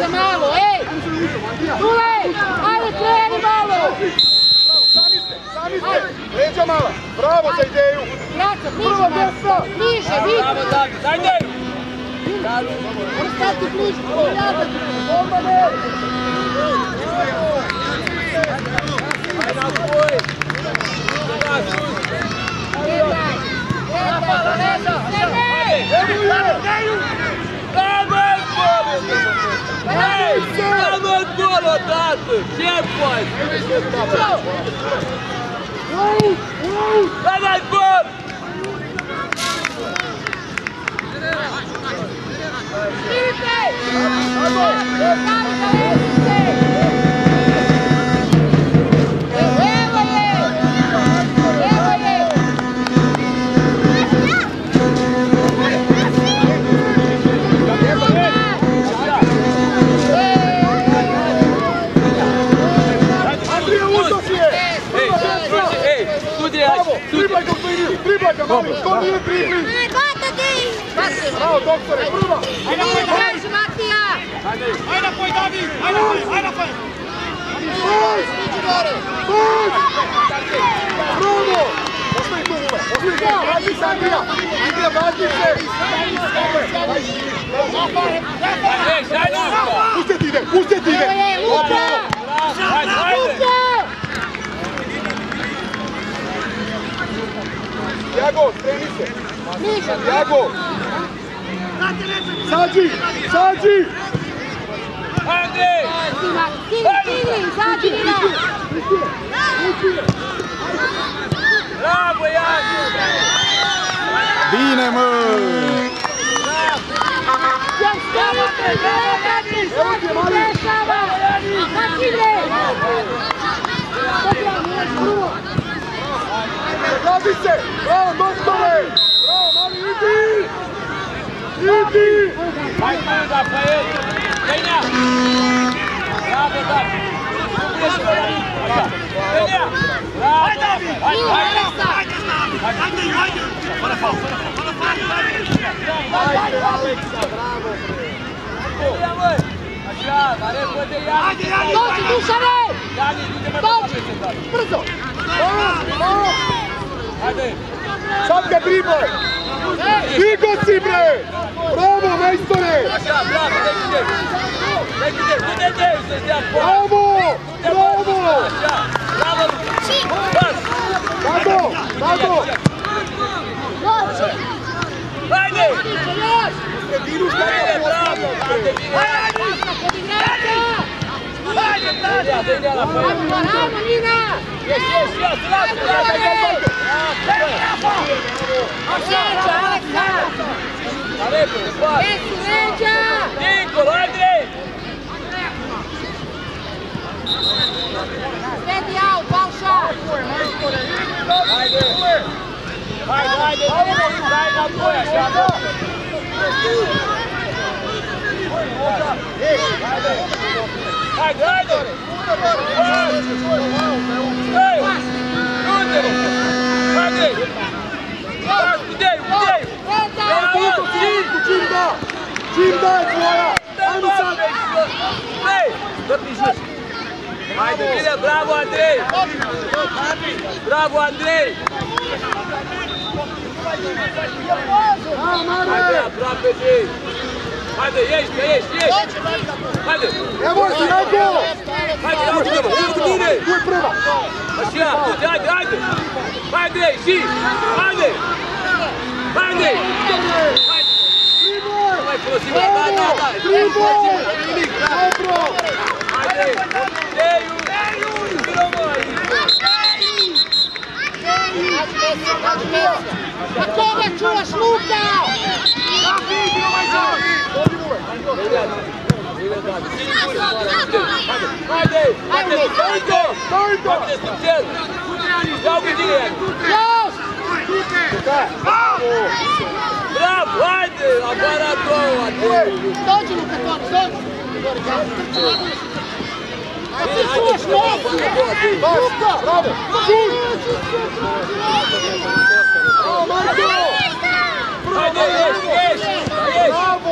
se malo, ej! Tulej, ajde kreni malo! Sami ste, sami ste! Leđa mala, bravo za ideju! Jaca, bliže malo, bliže, bliže! Bravo, David, ajde! Oni stati bliže, pogledaj! Vai na foi! Vai, Gledaj, gledaj, gledaj! Vamos, golo, Tato! Quem pode? Vai, vai, gol! Andrija, ide! Bravo! Vai, vai, Tiago, spremi se! Tiago! Sađi! Sađi! Andrei! Bravo, Iago! Bine, mă! Radi se! Bravo, doktore! Bravo, idi! Idi! Vai, manda pra ele! Venha! Bravo, Davi! Bravo! Vai, Davi! Vai, vai! Ajde, Aleksa, bravo! Venha, mãe! Achar, Mare, pode ir! Dođi, Dušane! Dani, idemo na početak, Davi! Brzo! Bravo! Ajde! Sad Șapte drible! Nico Țibre! Bravo, Meistore! Așa, bravo, ne închidem! Ne închidem, nu te dai să-ți dea acolo! Bravo! Bravo! Așa, bravo! Pas! Dato! Dato! Haide! Bravo! Haide! Haide! Hey, Venja na pojeg! Rajmo, Nina! Još, još, još! Bravo, bravo! Osjeća, Aleksa! A lepo, pas! Jesu, leđa! Nikola, ajde! Sredi aut, Balša! Ajde! Ajde, ajde! Daj na poja, šaba! Ajde, ajde! Ej! Ljudi! Ajde! Pas, gdje, gdje? Bravo, ti! Čim da! Čim da je tvoja! Ajmo sad! Ej! Dopišeš! Ajde, ide, bravo Andrej! Bravo Andrej! A, Mare! Ajde, aproape de! Ajde, ești, ești, ești! Ajde! Evo je, Tiago! Ajde, evo ti evo ti ide! Tu je prva! Așa, ajde, ajde, ajde! Ajde, și! Ajde! Ajde! Driblaj! Mai folosim, da, da, da! Mai Driblaj! folosim, nimic, da! Dobro! Deju! Deju! Idemo! A koga čuvaš, Luka? Bravo! Agora Toni, dođi! A! Bravo! Šut! Bravo, Marko! Ajde, ješ, ješ! Ješ! Bravo! Ajde, ajde! Stići ćeš je!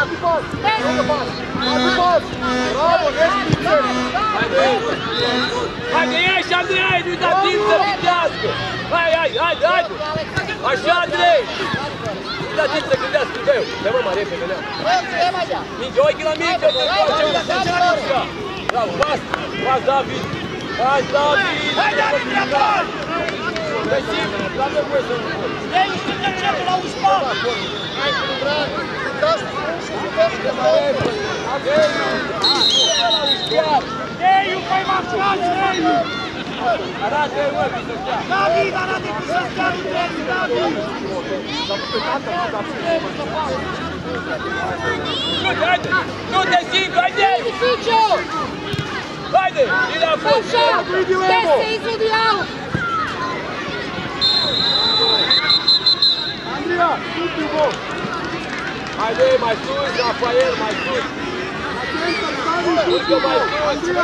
Bravo, driblaj! Evo, ti! Pašćamo! Bravo, Rafa, bravo! Trojicu vas prolazi, Messi! Sad, sad! Hadi pas! Hadi pas! Hadi pas! Bravo, ne smijte! Hajde! Hajde, ješi Andrej, idu da tim se grljasko! Hajde, hajde, hajde, hajde! Așa, Andrej! Da tim se grljasko, beju! Nemoj ma repe, ne nema. Nemanja! Minge, ojki na minge, te hoće u se Bravo, pas! Pas, David! Pas, David! Hajde, David, bravo! Daj si, bravo, koje sam Neji što te čepo na uspon! Neju, pa imam čas, Neju! Arate, uve, pisao Sinko, hajde! Idi, Fićo! Hajde, ide na pol! Saša! Gde se izvodi aut? Andrija, šuti u Mai de, mai sus, Rafael, mai sus. Urcă mai sus.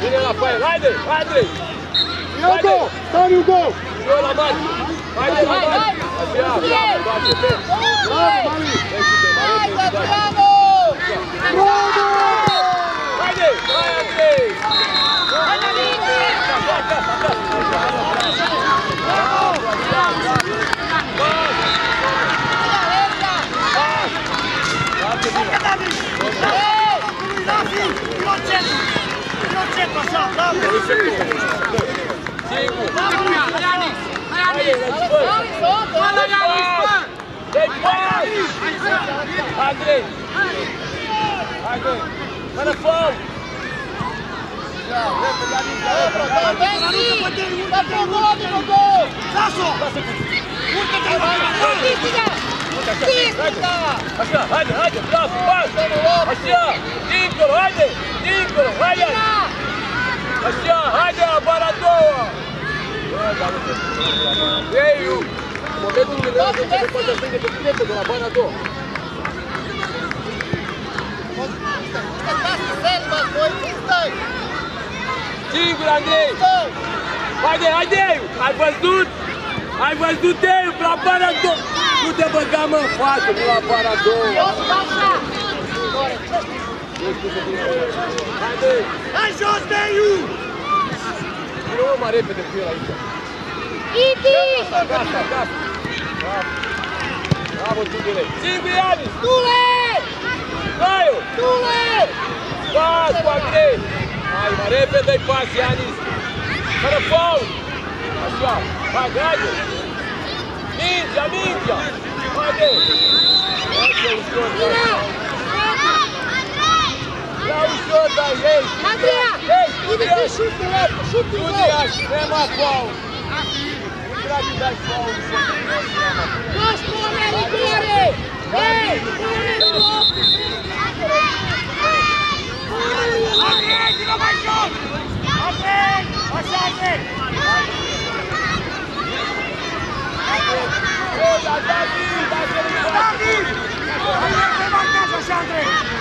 Vine Rafael, haide, haide. Eu go, Tariu go. Eu la bani. Haide, la bani. Așa, bravo, bravo. Bravo, Mami. Hajde, hajde, bravo, pas! Așa, dincolo, hajde, dincolo, hajde! Așa, hajde, la bara doua! În momentul când era să începe poate să de pe piletă de la bara doua. Singur, Andrei! Haide, haide! Ai văzut? Ai văzut, Deiu, la a doua! Nu te băga, mă, în față, nu la bara doua! Eu! Haide! Hai jos, Deiu! Vino mă mai repede cu el aici. Idi! Gata, gata! Bravo! Singur, Ianis! Tule! Caio! Tule! Pas cu Andrei! Hai, mai repede i pas, Ianis! Fără faul! Așa! Haide, haide! Mingea, mingea! Haide! Ușor, dai, Tudea! ti šuti lepo, šuti gol! Tudijaš, nema faul! Dragi, daj faul! Još pomeri gore! Ej, ti ovaj šut! Andrej! Oša, Andrej! Olha, Davi! Aquele Davi! Andrej, treba kazaš,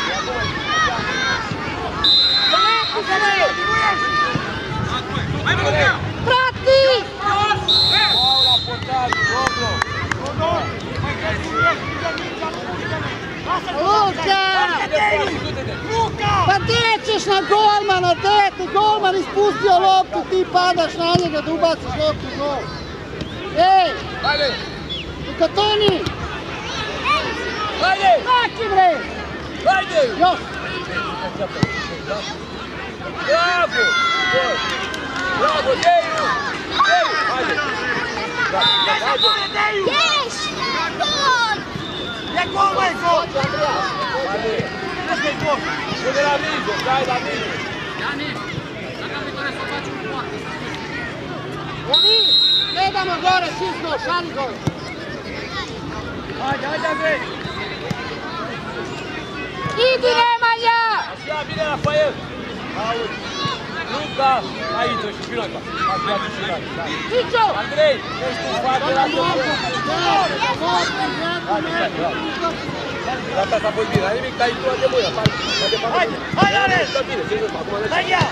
golmana, gdje ti golman ispustio loptu, ti padaš na njega da ubaciš loptu u gol. Ej, Hajde! Katoni, Hajde! maki bre! Hajde! Još! Bravo! Bravo! Deju! Hajde! Hajde! Ješ! Gol! Je gol, moj gol! Hajde! Bude na vidu, daj na vidu! Jani, gledamo gore, čisto, šali gol. Hajde, hajde, Andrej! Idi Nemanja! Așa, bine, Rafael! Luca, aici și vino aici. Ați luat și la. Cicio! Andrei, ești tu foarte la Gata, s-a vorbit, n-a nimic, dai tu de mână, faci, de fapt. Hai, hai, Ale! Da bine, ce zici, acum ale. Hai ia!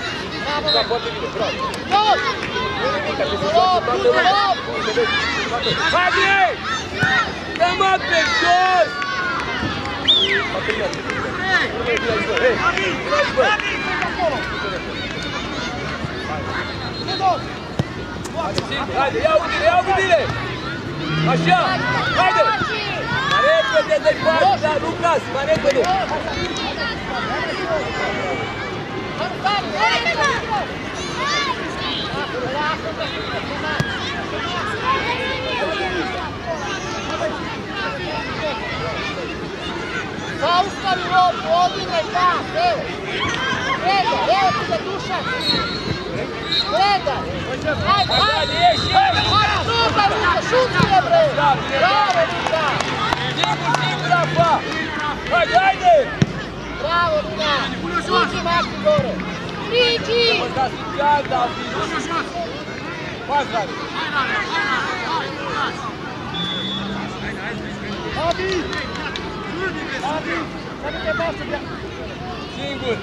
Da, foarte bine, bravo. Dos! Nu nimic, că se joacă toată lumea. Hai, Andrei! Dă mă pe jos! Hei! Hei! Hei! acolo! Haide, ia udile, ia udile! Așa! Haide! Mai repede dă-i pași, dar nu cazi, mai repede! Fausta, mi-o, ordine, da, eu! Preda, evo ti ga duša. Preda. Ajde, ajde. Ajde, super, Luka, šutuje bre. Bravo, Luka. Digu, digu, Rafa. Ajde, ajde. Bravo, Luka. Priđi, Marko, gore. Priđi. Možda si pjada, ali ti duša šut. Pozdravi. Ajde, ajde, ajde. Abi! Abi! Sen de bastın ya. Singur.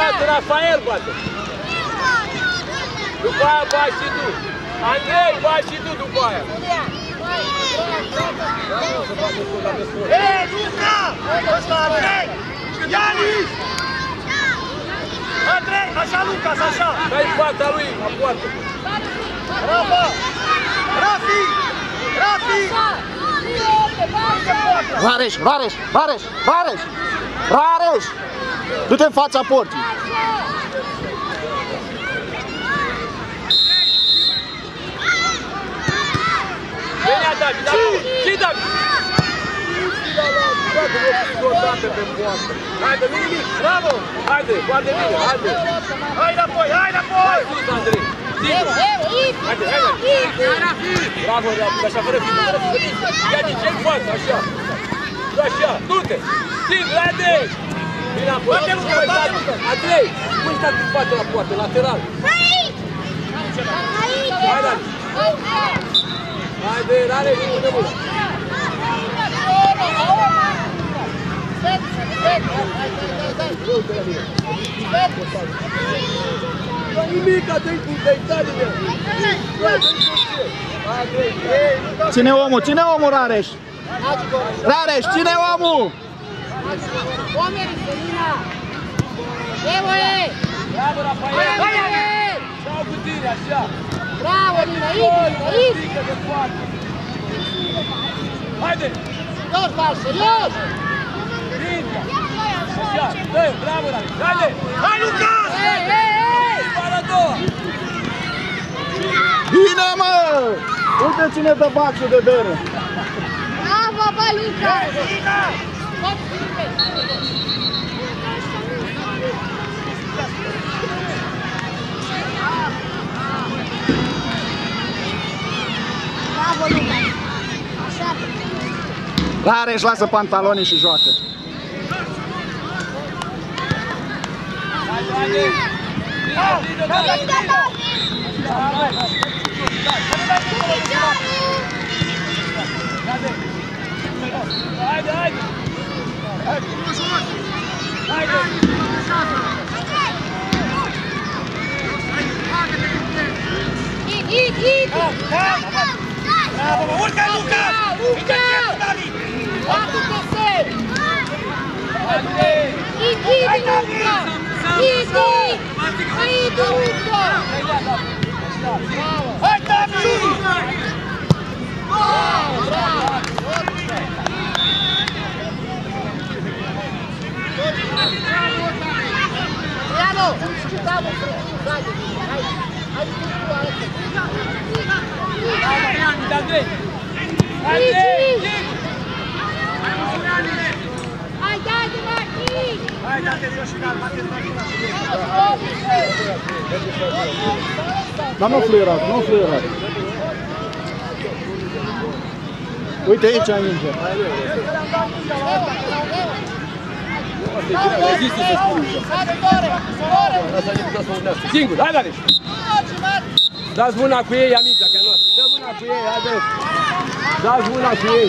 La Rafael, poate! După aia faci și tu! Andrei, faci și tu după aia! Bravo, bravo. Ei, Luca! Ăsta Andrei! Ianis! Andrei, așa Lucas, așa! Dai în fața lui, la poartă! Rafa! Rafi! Rafi! Rareș, Rareș, Rareș, Rareș, Rareș! Du-te în fața porții! Venia, David, acum! Și David! Odată pe poartă! Haide, nu nimic! Bravo! Haide, foarte bine, haide! Hai înapoi, hai Hai înapoi! sus, Andrei! Singur! Haide, haide! Bravo, Rafid, așa, fără fi, fără fi! Ia din ce față, așa! Așa, du-te! Tim, haide! Vine acolo, Andrei, cum stai cu spate la poartă, lateral? Aici! Aici! Hai, Dani! Haide, Rane, vin pune mâna! Hai, hai, hai, hai, hai! La nimic, dă-i cu tăitarele. Ține omul, Cine omul, Rareș. Rareș, ține omul. Oamenii, Selina. Evoie. Bravo, Rafael. Stau cu tine, așa. Bravo, Nina, Ibi, Nina, Haide! Serios, serios! Ninja! Așa, bravo, Rareș, haide! Uite cine dă baxul de dără! Bravo, bă, Luca! Tot bine! Bravo, Luca! Așa! Rareș, lasă pantalonii și joacă! Haide, haide! Vino, vino, vino! Haide, haide! Haide! Id, id, id! Bravo, mă, urcă Lucas! Luca! David! Bate-te se! Andrei! Id, id, Luca! Id, id! Id, Luca! Bravo! Hai David! Bravo, bravo! Adriano, discutamos, Zague, hai, hai Dar nu fluierat, nu fluierat! Uite aici ai minge. Rezistă să spun. Hai, Dore! Dore! Asta ne putea să unească. Singur, hai, Dani! Mergi, mergi! Dați mâna cu ei, amica, că nu. Dă mâna cu ei, haide! Dați mâna cu ei!